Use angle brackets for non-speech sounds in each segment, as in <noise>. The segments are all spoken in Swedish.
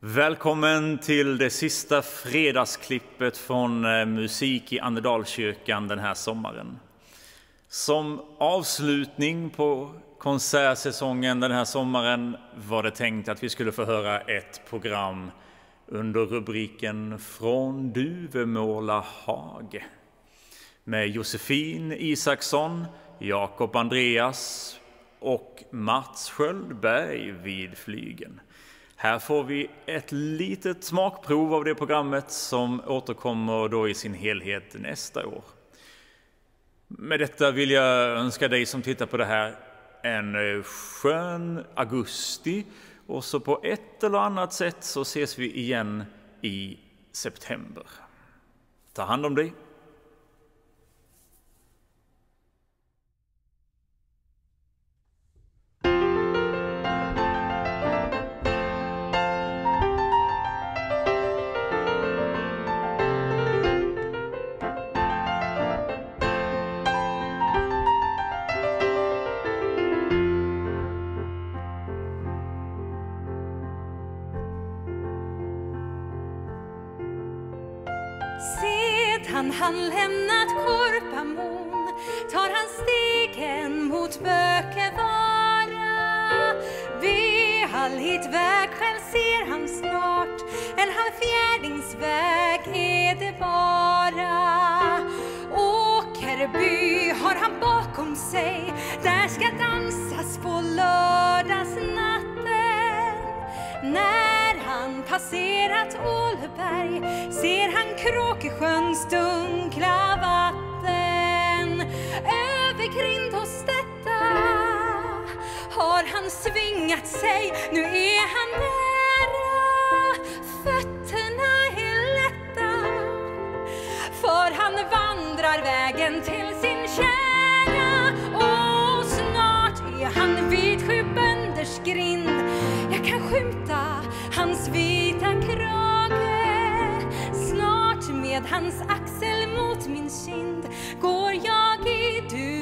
Välkommen till det sista fredagsklippet från eh, Musik i Annedalskyrkan den här sommaren. Som avslutning på konsertsäsongen den här sommaren var det tänkt att vi skulle få höra ett program under rubriken Från Duvemåla hage med Josefin Isaksson, Jakob Andreas och Mats Sköldberg vid flygen. Här får vi ett litet smakprov av det programmet som återkommer då i sin helhet nästa år. Med detta vill jag önska dig som tittar på det här en eh, skön augusti och så på ett eller annat sätt så ses vi igen i september. Ta hand om dig. Han lämnat Korpamon tar han stegen mot Bökevara. Vid Hallit vägskäl ser han snart en halvfjärdingsväg är det bara. Åkerby har han bakom sig, där ska dansas på lördag passerat Ålberg ser han Kråkesjöns dunkla vatten. Över grind och stätta har han svingat sig, nu är han nära. Fötterna är lätta, för han vandrar vägen till sin kära. Och snart är han vid sju bönders grind. Jag kan skymta hans vita krage. Snart med hans axel mot min kind går jag i du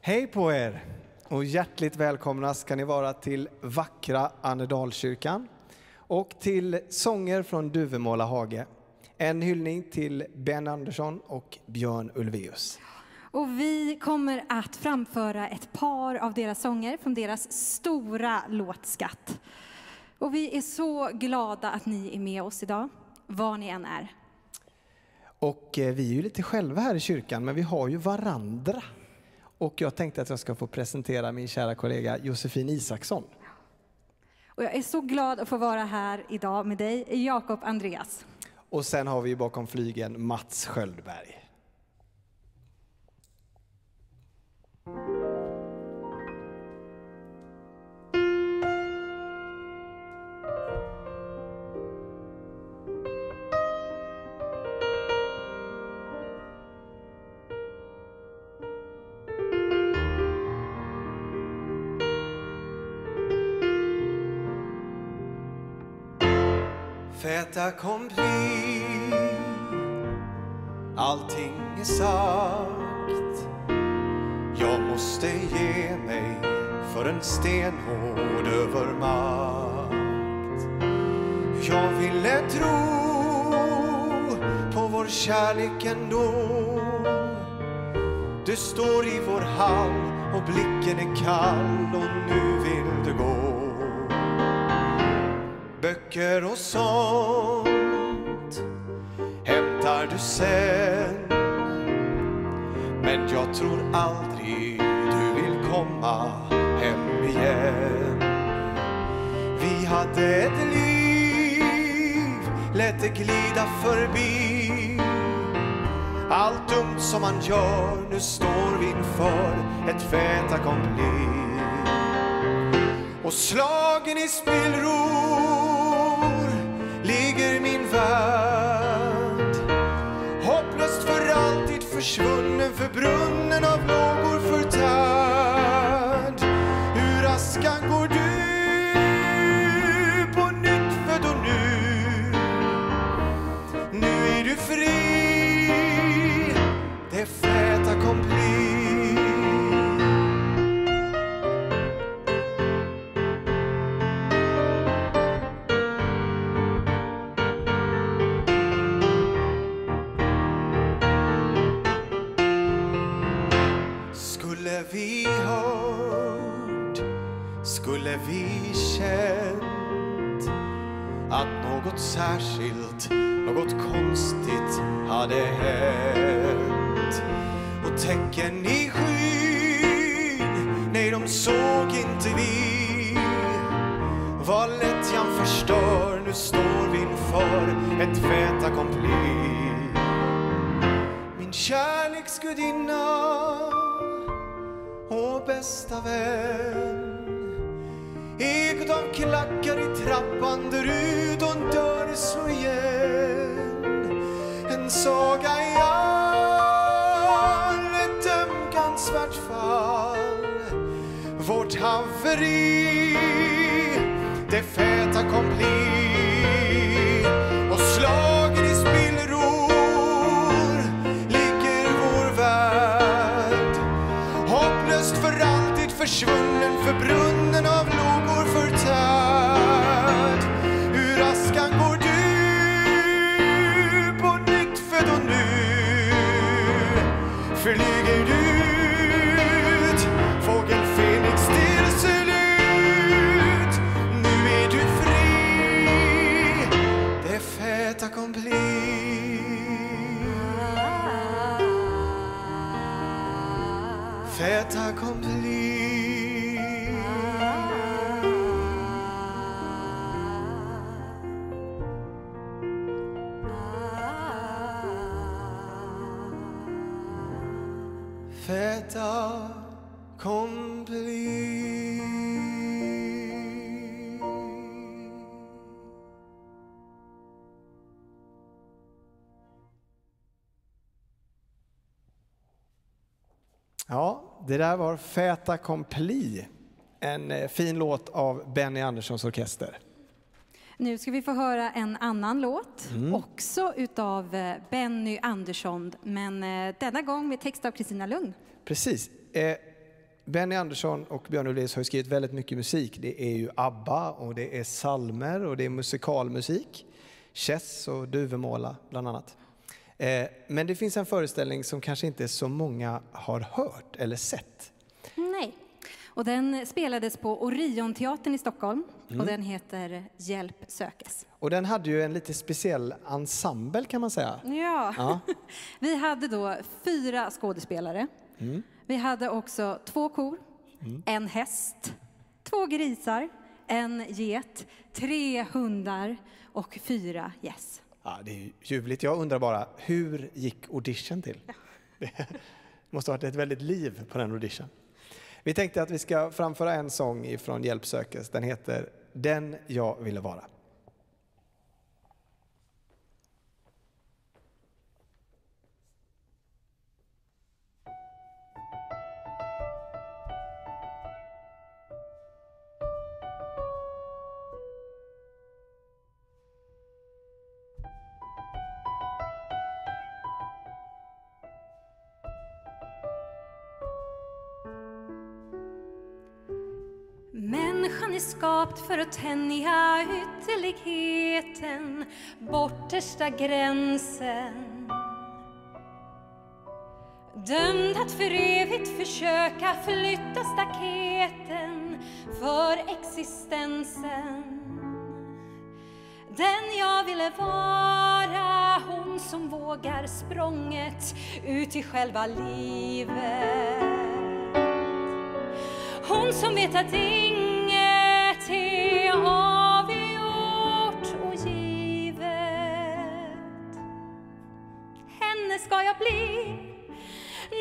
Hej på er och hjärtligt välkomna ska ni vara till vackra Annedalskyrkan och till sånger från Duvemåla hage. En hyllning till Ben Andersson och Björn Ulvaeus. Och vi kommer att framföra ett par av deras sånger från deras stora låtskatt. Och vi är så glada att ni är med oss idag, var ni än är. Och eh, vi är ju lite själva här i kyrkan, men vi har ju varandra. Och jag tänkte att jag ska få presentera min kära kollega Josefin Isaksson. Och jag är så glad att få vara här idag med dig, Jakob Andreas. Och sen har vi bakom flygen Mats Sköldberg. Fait accompli Allting är sagt. Jag måste ge mig för en stenhård övermakt. Jag ville tro på vår kärlek ändå. Du står i vår hall och blicken är kall och nu vill du gå. Böcker och sånt hämtar du sen. Men jag tror aldrig du vill komma hem igen. Vi hade ett liv, lät det glida förbi. Allt dumt som man gör, nu står vi inför ett fait accompli. Och slagen i spillror ligger min värld Hopplöst för alltid försvunnen förbrunnen av något. Skulle vi känt att något särskilt, något konstigt hade hänt. Och tecken i skyn, nej de såg inte vi. Vad lättjan förstör, nu står vi inför ett fait accompli. Min kärleksgudinna och bästa vän. Ekot av klackar i trappan där ut och dörr slår igen. En saga i all, ett ömkansvärt fall. Vårt haveri, Fait accompli Ja, det där var Fait accompli. En eh, fin låt av Benny Anderssons orkester. Nu ska vi få höra en annan låt, Mm. också utav eh, Benny Andersson, men eh, denna gång med text av Kristina Lugn. Precis. Eh, Benny Andersson och Björn Ulvaeus har ju skrivit väldigt mycket musik. Det är ju ABBA och det är salmer och det är musikalmusik. Chess och Duvemåla bland annat. Eh, men det finns en föreställning som kanske inte så många har hört eller sett. Nej. Och den spelades på Orionteatern i Stockholm och den heter Hjälp sökes. Och den hade ju en lite speciell ensemble kan man säga. Ja. Ja. <laughs> Vi hade då fyra skådespelare. Vi hade också två kor, en häst, två grisar, en get, tre hundar och fyra gäss. Ja, det är ju ljuvligt. Jag undrar bara, hur gick audition till? <laughs> Det måste ha varit ett väldigt liv på den audition. Vi tänkte att vi ska framföra en sång från Hjälp sökes. Den heter Den jag ville vara. Är skapt för att tänja ytterligheten, bortersta gränsen. Dömd att för evigt försöka flytta staketen för existensen. Den jag ville vara, hon som vågar språnget ut i själva livet. Hon som vet att inget ska jag bli.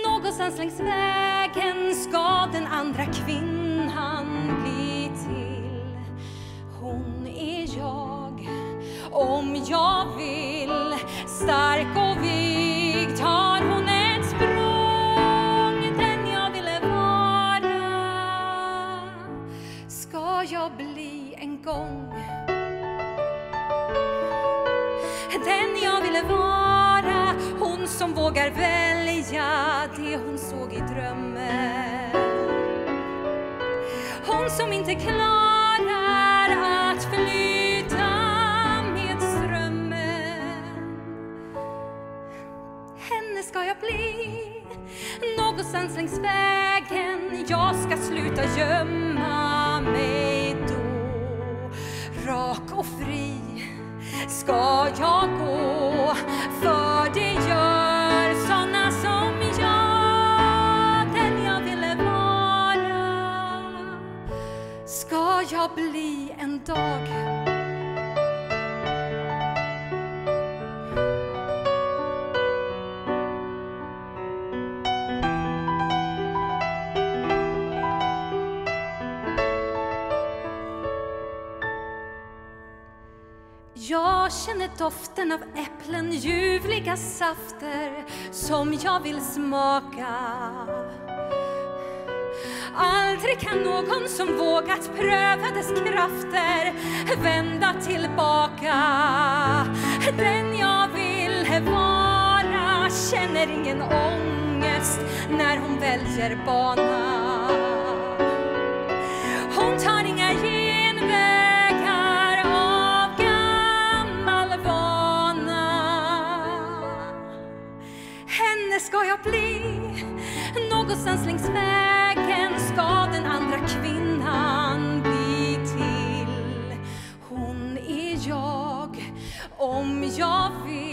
Någonstans längs vägen ska den andra kvinnan bli till. Hon är jag, om jag vill. Stark och vågar välja det hon såg i drömmen. Hon som inte klarar att flyta med strömmen. Henne ska jag bli någonstans längs vägen. Jag ska sluta gömma mig då. Rak och fri ska jag ska jag bli en dag. Jag känner doften av äpplen, ljuvliga safter som jag vill smaka. Aldrig kan någon som vågat pröva dess krafter vända tillbaka. Den jag vill vara känner ingen ångest när hon väljer bana. Hon tar inga genvägar av gammal vana. Henne ska jag bli, någonstans längs vägen ska den andra kvinnan bli till. Hon är jag, om jag vill,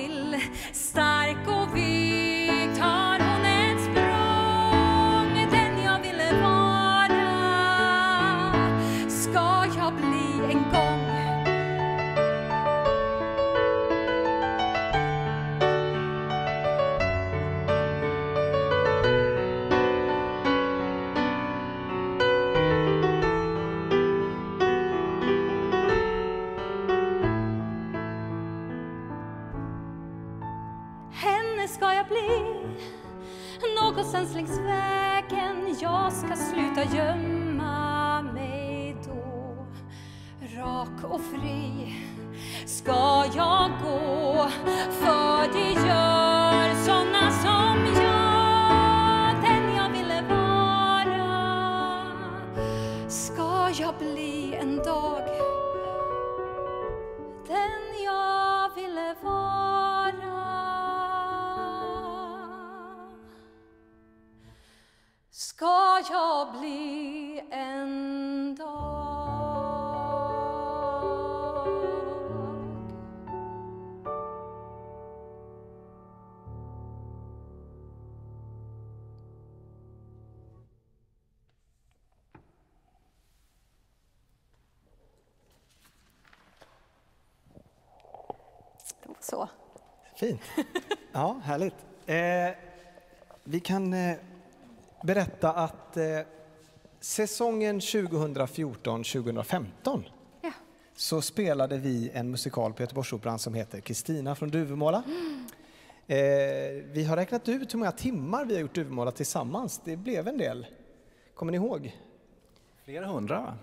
gömma mig då? Rak och fri ska jag gå? För det bli en dag Så. Fint. <laughs> Ja, härligt. Eh, vi kan eh, berätta att eh, säsongen 2014-2015 Ja. så spelade vi en musikal på Göteborgsoperan som heter Kristina från Duvemåla. Eh, vi har räknat ut hur många timmar vi har gjort Duvemåla tillsammans. Det blev en del. Kommer ni ihåg? Flera hundra va?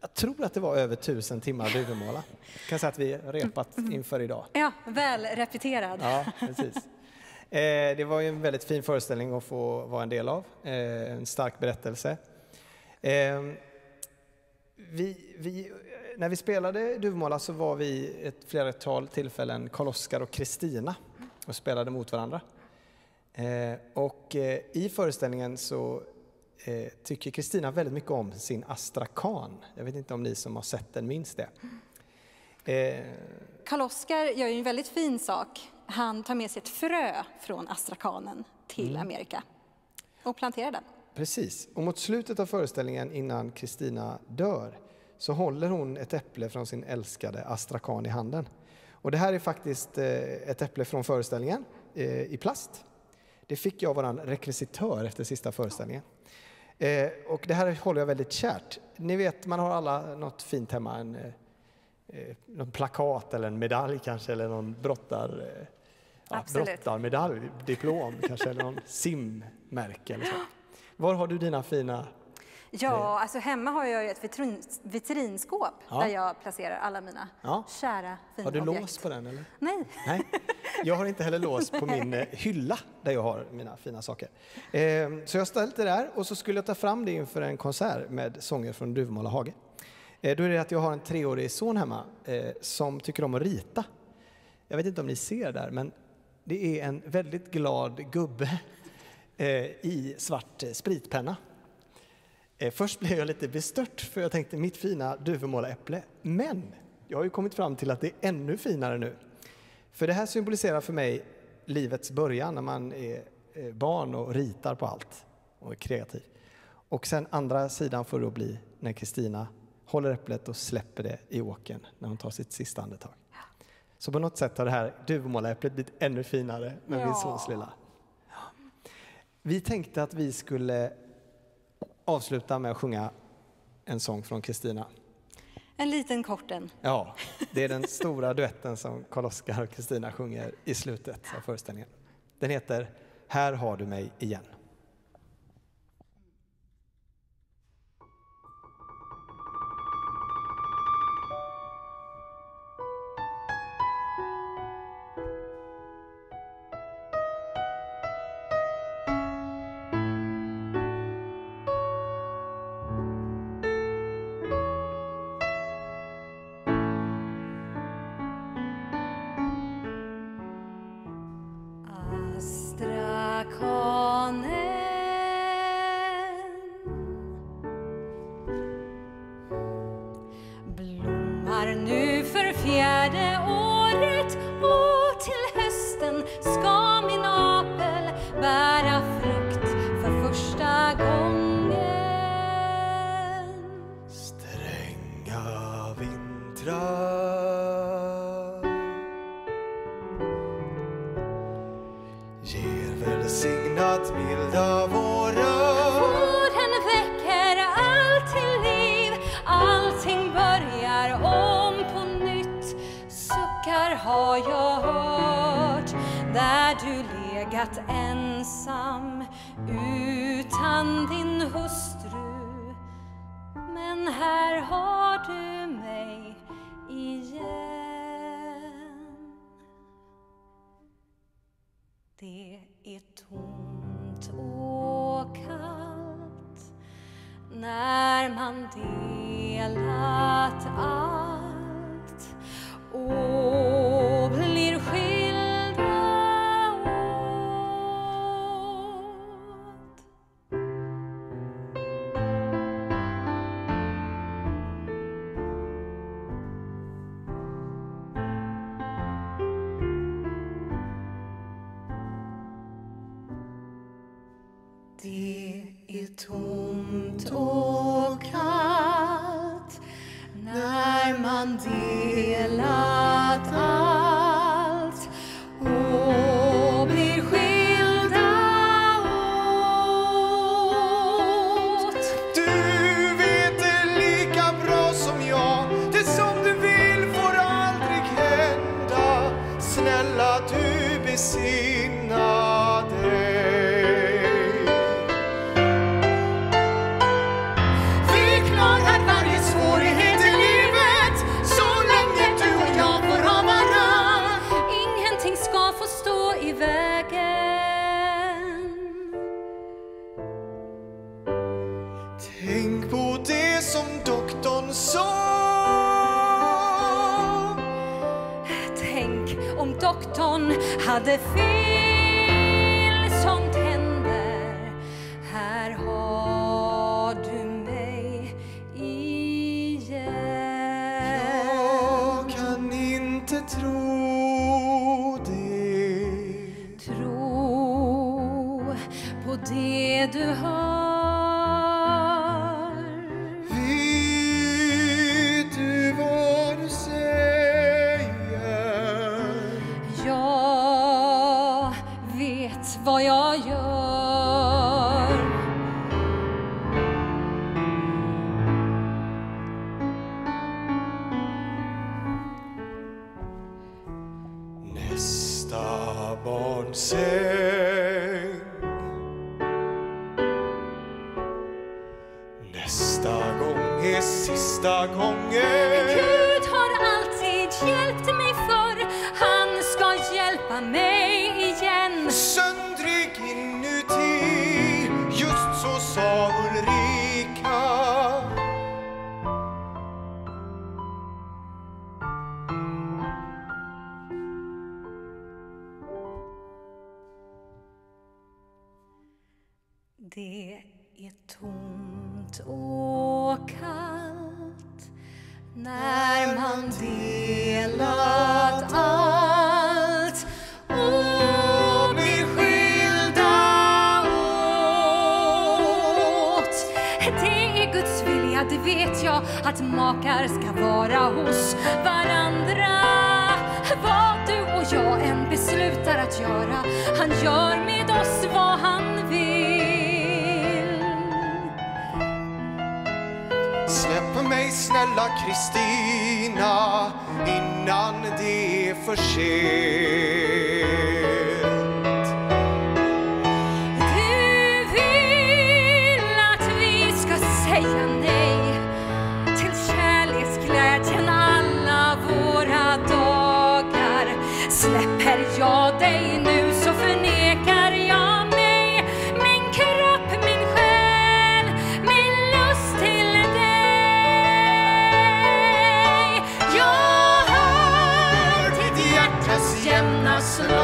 Jag tror att det var över tusen timmar Duvemåla. Jag kan säga att vi har repat inför idag. Ja, väl repeterad. Ja, precis. Eh, det var ju en väldigt fin föreställning att få vara en del av. Eh, en stark berättelse. Ehm, vi, vi, när vi spelade Duvemåla så var vi ett flertal tillfällen Karl-Oskar och Kristina och spelade mot varandra. Eh, och i föreställningen så tycker Kristina väldigt mycket om sin astrakan. Jag vet inte om ni som har sett den minns det. Karl-Oskar gör ju en väldigt fin sak. Han tar med sig ett frö från astrakanen till Mm. Amerika och planterar den. Precis. Och mot slutet av föreställningen innan Kristina dör så håller hon ett äpple från sin älskade astrakan i handen. Och det här är faktiskt eh, ett äpple från föreställningen eh, i plast. Det fick jag vara rekvisitör efter sista föreställningen. Eh, och det här håller jag väldigt kärt. Ni vet, man har alla något fint hemma. En, någon plakat eller en medalj kanske eller någon brottar, ja, brottarmedalj, diplom kanske eller någon <laughs> simmärke eller så. Var har du dina fina... Ja, alltså hemma har jag ju ett vitrin, vitrinskåp Ja. där jag placerar alla mina Ja. kära fina Har du objekt. lås på den eller? Nej. Nej, jag har inte heller lås på min eh, hylla där jag har mina fina saker. Eh, Så jag ställt det där och så skulle jag ta fram det inför en konsert med sånger från Duvemåla hage. Eh, Då är det att jag har en treårig son hemma eh, som tycker om att rita. Jag vet inte om ni ser där, men det är en väldigt glad gubbe eh, i svart eh, spritpenna. Eh, först blev jag lite bestört för jag tänkte mitt fina duvemålaäpple. Men jag har ju kommit fram till att det är ännu finare nu. För det här symboliserar för mig livets början när man är barn och ritar på allt och är kreativ. Och sen andra sidan får då bli när Kristina håller äpplet och släpper det i åken när hon tar sitt sista andetag. Så på något sätt har det här Duvemålaäpplet blivit ännu finare med min Ja. sons lilla. Vi tänkte att vi skulle avsluta med att sjunga en sång från Kristina. En liten kort en. Ja, det är den stora duetten som Karl-Oskar och Kristina sjunger i slutet av föreställningen. Den heter Här har du mig igen. Vintrar ger välsignat milda vårar Våren väcker allt till liv, allting börjar om på nytt. Suckar har jag hört, där du legat ensam utan din hustru. Tomt och kallt. När man delar hade fel, säng Nästa gång är sista gången. Att makar ska vara hos varandra. Vad du och jag än beslutar att göra, han gör med oss vad han vill. Släpp mig snälla Kristina innan det är för sent slow.